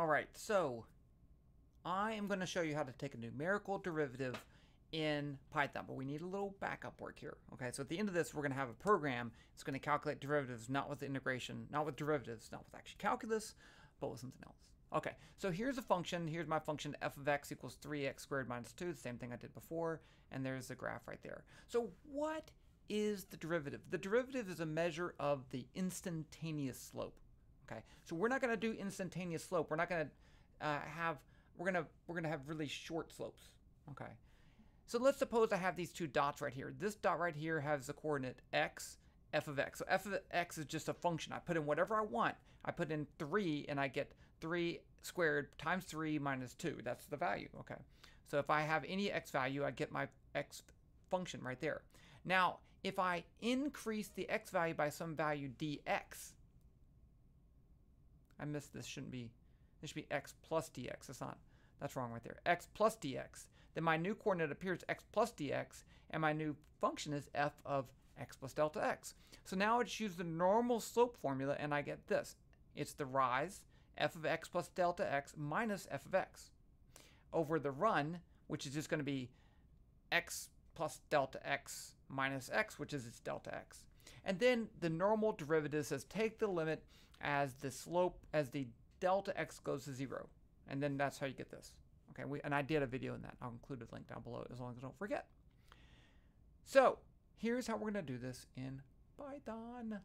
All right, so I am going to show you how to take a numerical derivative in Python, but we need a little backup work here. Okay, so at the end of this, we're going to have a program. It's going to calculate derivatives, not with integration, not with derivatives, not with actually calculus, but with something else. Okay, so here's a function. Here's my function f of x equals 3x squared minus 2, the same thing I did before, and there's the graph right there. So what is the derivative? The derivative is a measure of the instantaneous slope. Okay, so we're not going to do instantaneous slope. We're not going to uh, have we're going to we're going to have really short slopes. Okay, so let's suppose I have these two dots right here. This dot right here has the coordinate x, f of x. So f of x is just a function. I put in whatever I want. I put in 3 and I get 3 squared times 3 minus 2. That's the value, okay? So if I have any x value, I get my x function right there. Now, if I increase the x value by some value dx, I missed this, shouldn't be, this should be x plus dx, that's not, that's wrong right there, x plus dx. Then my new coordinate appears x plus dx, and my new function is f of x plus delta x. So now I just use the normal slope formula, and I get this. It's the rise, f of x plus delta x minus f of x. Over the run, which is just going to be x plus delta x minus x, which is its delta x. And then the normal derivative says take the limit as the slope, as the delta x goes to zero. And then that's how you get this. Okay, we, and I did a video on that. I'll include a link down below as long as I don't forget. So here's how we're going to do this in Python.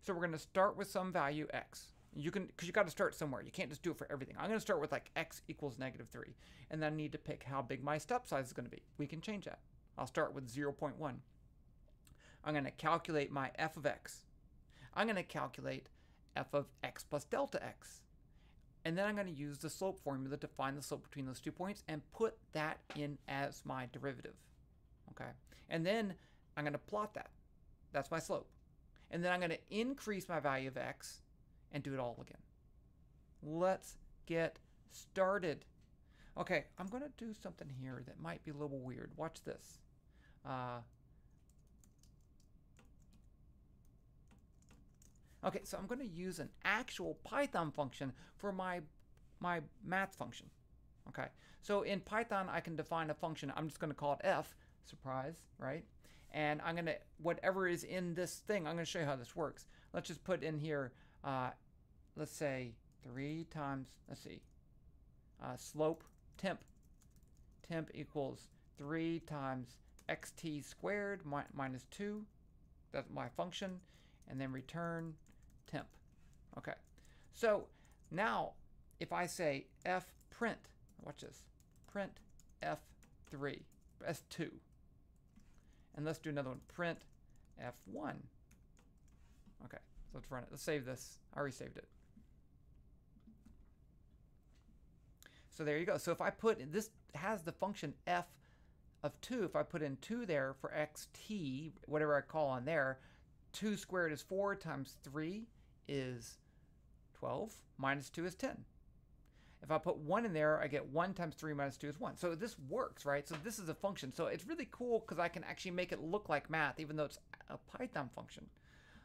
So we're going to start with some value x. You can, because you got to start somewhere. You can't just do it for everything. I'm going to start with like x equals negative 3. And then I need to pick how big my step size is going to be. We can change that. I'll start with 0.1. I'm going to calculate my f of x. I'm going to calculate f of x plus delta x. And then I'm going to use the slope formula to find the slope between those two points and put that in as my derivative. Okay. And then I'm going to plot that. That's my slope. And then I'm going to increase my value of x and do it all again. Let's get started. Okay, I'm going to do something here that might be a little weird. Watch this. Uh, okay, so I'm going to use an actual Python function for my, my math function. Okay, so in Python, I can define a function. I'm just going to call it f, surprise, right? And I'm going to, whatever is in this thing, I'm going to show you how this works. Let's just put in here, uh, let's say 3 times, let's see, uh, slope temp. Temp equals 3 times xt squared mi minus 2. That's my function. And then return temp. Okay. So now if I say f print, watch this, print f3, f2. And let's do another one, print f1. Okay, so let's run it. Let's save this. I already saved it. So there you go. So if I put, this has the function f of 2. If I put in 2 there for xt, whatever I call on there, 2 squared is 4 times 3 is 12, minus 2 is 10. If I put 1 in there, I get 1 times 3 minus 2 is 1. So this works, right? So this is a function. So it's really cool because I can actually make it look like math, even though it's a Python function.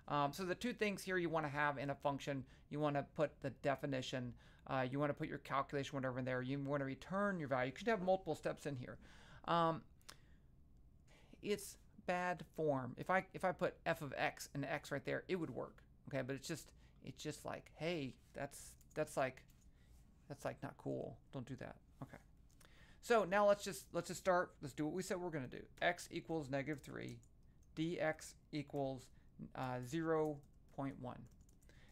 Um, so the two things here you want to have in a function, you want to put the definition, uh, you want to put your calculation, whatever in there, you want to return your value. You could have multiple steps in here. Um, it's bad form. If I if I put f of x and x right there, it would work. Okay, but it's just it's just like, hey, that's that's like that's like not cool. Don't do that. Okay. So now let's just let's just start. Let's do what we said we're gonna do. x equals negative three, dx equals uh, 0 0.1.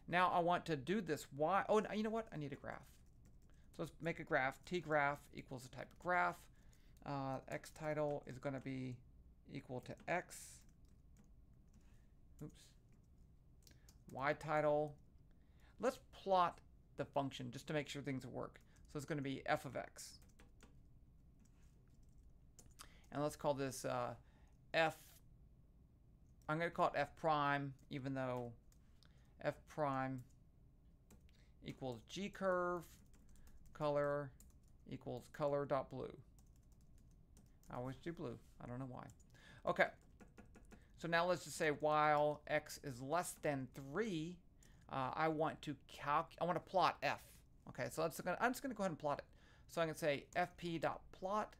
Now I want to do this y. Oh, you know what? I need a graph. So let's make a graph. T graph equals a type of graph. Uh, x title is going to be equal to x. Oops. Y title. Let's plot the function just to make sure things work. So it's going to be f of x. And let's call this uh, f. I'm going to call it f prime, even though f prime equals g curve color equals color dot blue. I always do blue. I don't know why. Okay. So now let's just say while x is less than 3, uh, I want to calc I want to plot f. Okay, so that's gonna, I'm just going to go ahead and plot it. So I'm going to say fp.plot.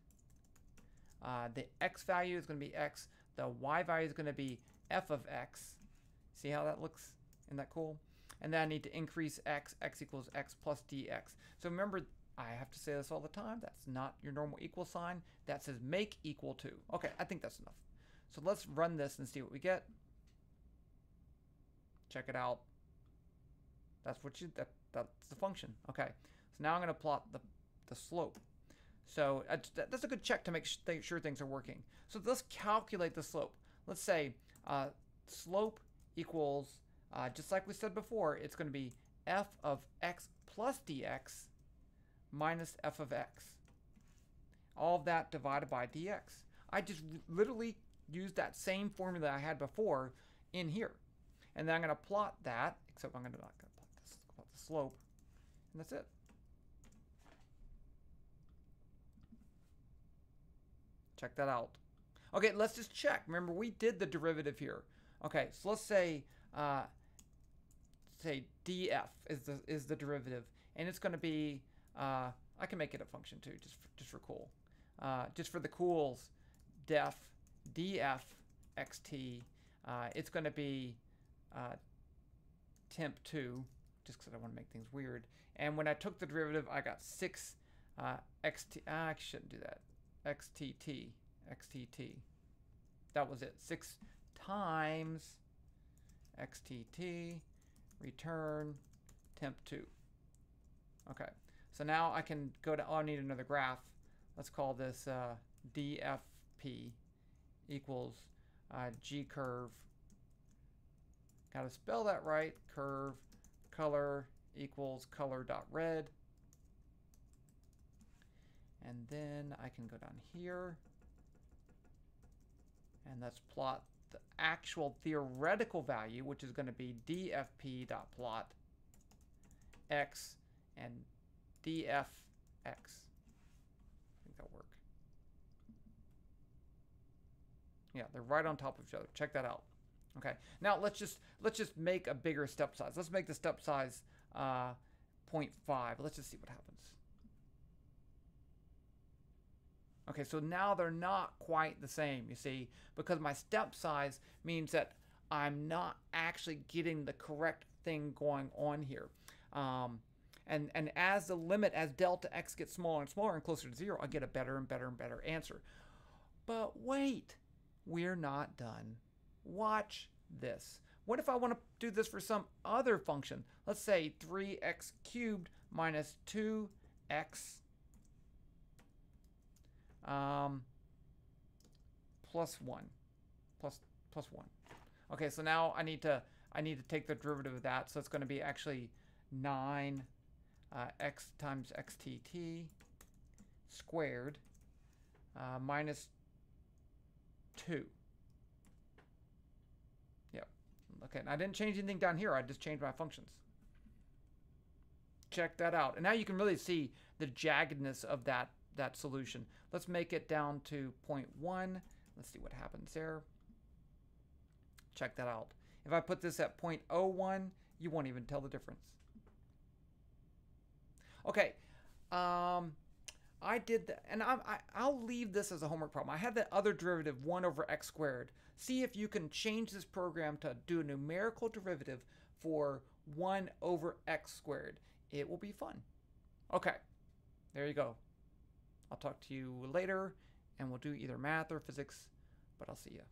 Uh, the x value is going to be x. The y value is going to be f of x. See how that looks? Isn't that cool? And then I need to increase x. x equals x plus dx. So remember, I have to say this all the time. That's not your normal equal sign. That says make equal to. Okay, I think that's enough. So let's run this and see what we get. Check it out. That's what you, that, that's the function. Okay, so now I'm going to plot the, the slope. So uh, that's a good check to make sure things are working. So let's calculate the slope. Let's say uh, slope equals, uh, just like we said before, it's going to be f of x plus dx minus f of x. All of that divided by dx. I just literally used that same formula I had before in here. And then I'm going to plot that, except I'm going to not going to plot this, plot the slope, and that's it. Check that out. Okay, let's just check. Remember, we did the derivative here. Okay, so let's say uh, say df is the is the derivative, and it's going to be uh, I can make it a function too, just for, just for cool, uh, just for the cools, def df xt. Uh, it's going to be uh, temp2, just because I want to make things weird. And when I took the derivative, I got 6 uh, xt. I shouldn't do that. xtt. xtt. That was it. 6 times xtt return temp2. Okay, so now I can go to, oh, I need another graph. Let's call this uh, dfp equals uh, g curve. Got to spell that right. Curve color equals color dot red. And then I can go down here and let's plot the actual theoretical value, which is going to be dfp dot plot x and dfx. I think that'll work. Yeah, they're right on top of each other. Check that out. Okay, now let's just let's just make a bigger step size. Let's make the step size uh, 0.5. Let's just see what happens. Okay, so now they're not quite the same, you see, because my step size means that I'm not actually getting the correct thing going on here. Um, and, and as the limit, as delta x gets smaller and smaller and closer to zero, I get a better and better and better answer. But wait, we're not done. Watch this. What if I want to do this for some other function? Let's say 3x cubed minus 2x um, plus one, plus plus one. Okay, so now I need to I need to take the derivative of that. So it's going to be actually nine uh, x times xtt squared uh, minus two. Yep. Okay, and I didn't change anything down here. I just changed my functions. Check that out. And now you can really see the jaggedness of that that solution. Let's make it down to 0.1. Let's see what happens there. Check that out. If I put this at 0.01, you won't even tell the difference. Okay, um, I did that, and I, I, will leave this as a homework problem. I have that other derivative, 1 over x squared. See if you can change this program to do a numerical derivative for 1 over x squared. It will be fun. Okay, there you go. I'll talk to you later and we'll do either math or physics, but I'll see you.